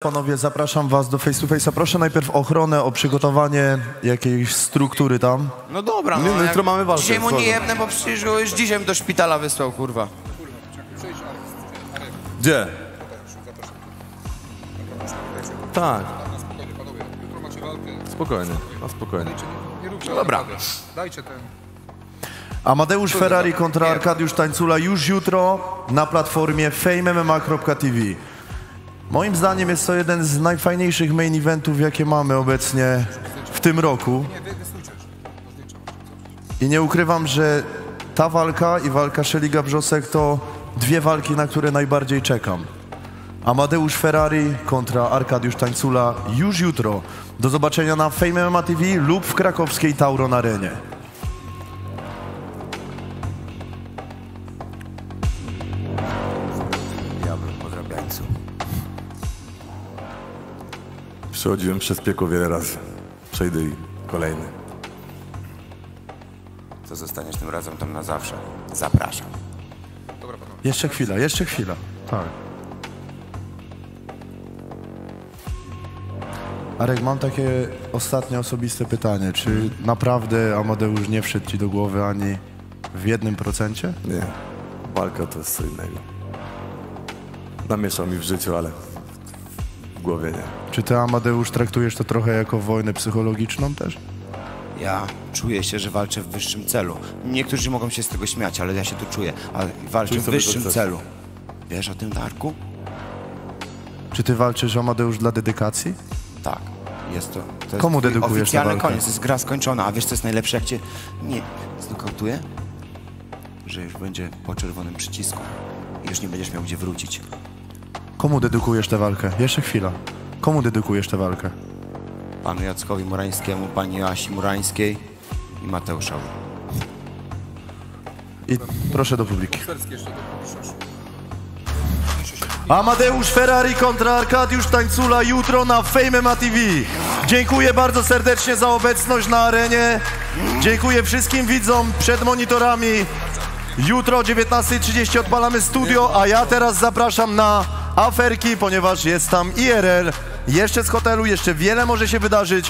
Panowie, zapraszam was do face to face'a. Proszę najpierw o ochronę, o przygotowanie jakiejś struktury tam. No dobra, no, no jak jutro mamy walkę, Dzisiaj mu nie jebnę, bo przecież go już dzisiaj do szpitala wysłał, kurwa. Gdzie? Tak, Spokojnie, panowie, jutro macie walkę. spokojnie, na spokojnie. Nie róbcie Dobra. Dajcie ten. Amadeusz Ferrari kontra Arkadiusz Tańcula już jutro na platformie famemma.tv. Moim zdaniem jest to jeden z najfajniejszych main eventów, jakie mamy obecnie w tym roku. I nie ukrywam, że ta walka i walka Szeliga Brzosek to dwie walki, na które najbardziej czekam. Amadeusz Ferrari kontra Arkadiusz Tańcula już jutro. Do zobaczenia na Fame MMA TV lub w krakowskiej Tauron Arenie. Podrabiańcu. Przechodziłem przez piekło wiele razy. Przejdę i kolejny. To zostaniesz tym razem tam na zawsze. Zapraszam. Dobra, panowie. Jeszcze chwila, jeszcze chwila. Tak. Arek, mam takie ostatnie osobiste pytanie. Czy naprawdę Amadeusz nie wszedł ci do głowy ani w jednym procencie? Nie, walka to jest co innego. Namieszał mi w życiu, ale w głowie nie. Czy ty, Amadeusz, traktujesz to trochę jako wojnę psychologiczną też? Ja czuję się, że walczę w wyższym celu. Niektórzy mogą się z tego śmiać, ale ja się tu czuję. Ale walczę Czuj w sobie wyższym celu. Wiesz o tym, Darku? Czy ty walczysz, Amadeusz, dla dedykacji? Tak. Jest to, to jest Komu twój dedykujesz tę oficjalny walkę? koniec, jest gra skończona. A wiesz, co jest najlepsze, jak cię nie znokautuję? Że już będzie po czerwonym przycisku. I już nie będziesz miał gdzie wrócić. Komu dedykujesz tę walkę? Jeszcze chwila. Komu dedykujesz tę walkę? Panu Jackowi Murańskiemu, pani Asi Murańskiej i Mateuszowi. I proszę do publiki. Amadeusz Ferrari kontra Arkadiusz Tańcula jutro na Fame TV. Dziękuję bardzo serdecznie za obecność na arenie. Dziękuję wszystkim widzom przed monitorami. Jutro o 19.30 odpalamy studio, a ja teraz zapraszam na aferki, ponieważ jest tam IRL. Jeszcze z hotelu, jeszcze wiele może się wydarzyć.